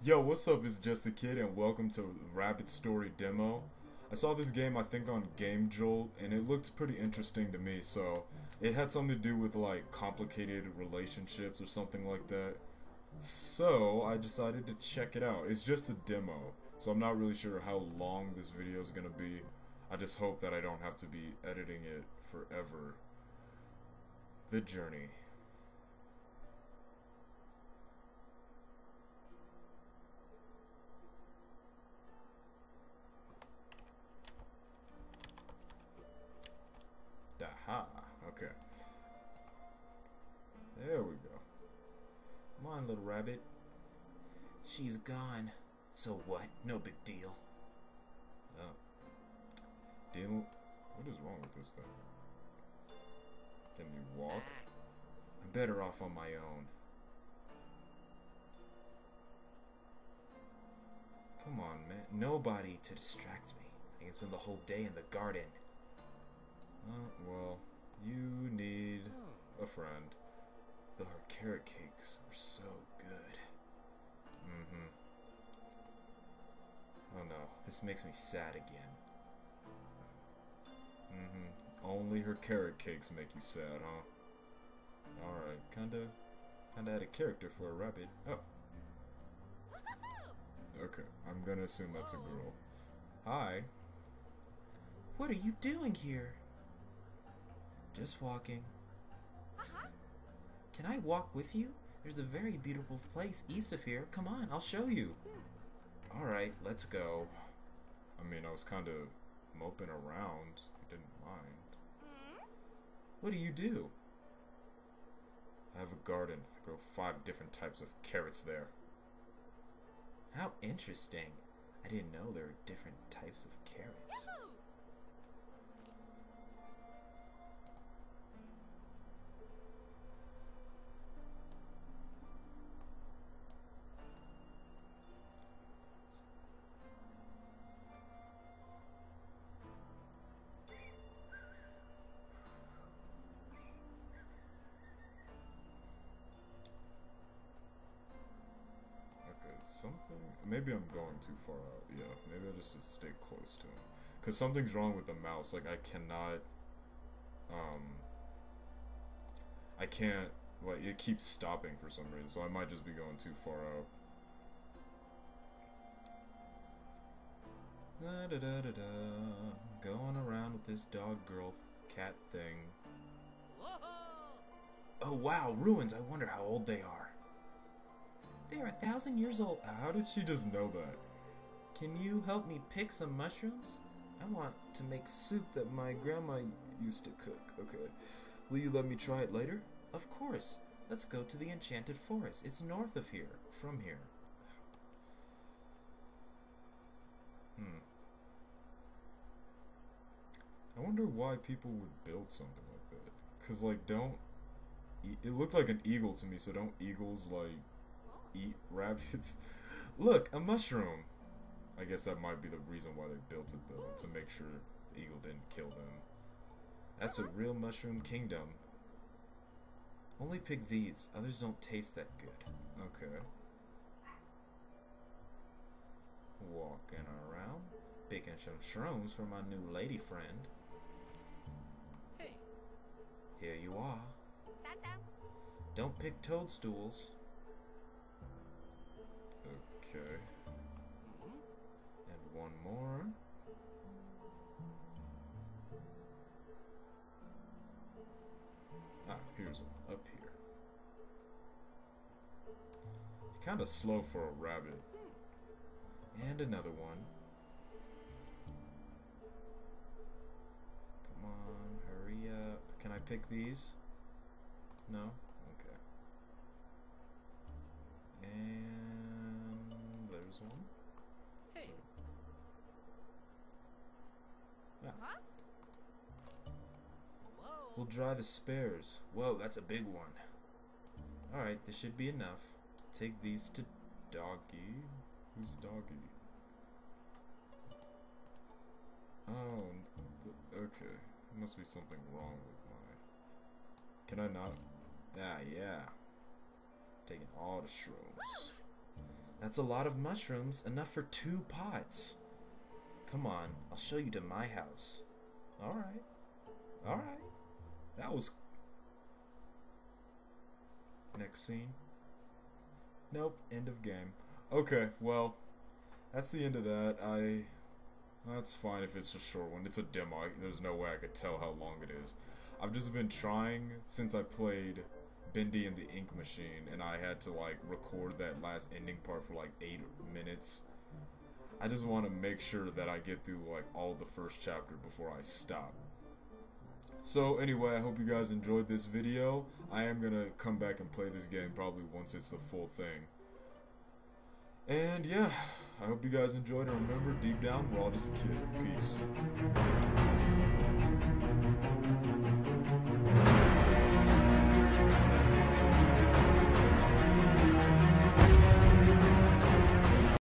Yo, what's up? It's just a kid, and welcome to Rabbit Story demo. I saw this game, I think, on Game Jolt, and it looked pretty interesting to me. So it had something to do with like complicated relationships or something like that. So I decided to check it out. It's just a demo, so I'm not really sure how long this video is gonna be. I just hope that I don't have to be editing it forever. The journey. Aha, okay. There we go. Come on, little rabbit. She's gone. So what? No big deal. Oh. Deal. What is wrong with this thing? Can you walk? I'm better off on my own. Come on, man. Nobody to distract me. I can spend the whole day in the garden. Friend. The carrot cakes are so good. Mm-hmm. Oh no, this makes me sad again. Mm-hmm. Only her carrot cakes make you sad, huh? Alright, kinda... Kinda had a character for a rabbit. Oh. Okay, I'm gonna assume that's a girl. Hi. What are you doing here? Just walking. Can I walk with you? There's a very beautiful place east of here. Come on, I'll show you. Alright, let's go. I mean, I was kind of moping around. I didn't mind. What do you do? I have a garden. I grow five different types of carrots there. How interesting. I didn't know there were different types of carrots. Something. Maybe I'm going too far out. Yeah, maybe I just stay close to him. Cause something's wrong with the mouse. Like I cannot. Um. I can't. Like it keeps stopping for some reason. So I might just be going too far out. Da da da da da. Going around with this dog girl th cat thing. Oh wow, ruins. I wonder how old they are. They're a thousand years old. How did she just know that? Can you help me pick some mushrooms? I want to make soup that my grandma used to cook. Okay. Will you let me try it later? Of course. Let's go to the enchanted forest. It's north of here, from here. Hmm. I wonder why people would build something like that. Cause like, don't. It looked like an eagle to me. So don't eagles like eat rabbits? Look, a mushroom. I guess that might be the reason why they built it though, to make sure the eagle didn't kill them. That's a real mushroom kingdom. Only pick these. Others don't taste that good. Okay. Walking around, picking some shrooms for my new lady friend. Hey. Here you are. Don't pick toadstools. Okay. And one more. Ah, here's one. Up here. Kind of slow for a rabbit. And another one. Come on, hurry up. Can I pick these? No? Okay. And there's one. Hey. Ah. Whoa. We'll dry the spares. Whoa, that's a big one. Alright, this should be enough. Take these to Doggy. Who's Doggy? Oh, okay. Must be something wrong with my... Can I not? Ah, yeah. Taking all the shrooms. That's a lot of mushrooms, enough for two pots. Come on, I'll show you to my house. Alright. Alright. That was. Next scene. Nope, end of game. Okay, well, that's the end of that. I. That's fine if it's a short one. It's a demo. There's no way I could tell how long it is. I've just been trying since I played Bendy and the Ink Machine, and I had to like record that last ending part for like eight minutes. I just want to make sure that I get through like all the first chapter before I stop. So anyway, I hope you guys enjoyed this video. I am gonna come back and play this game probably once it's the full thing. And yeah, I hope you guys enjoyed. And remember, deep down, we're all just a kid. Peace.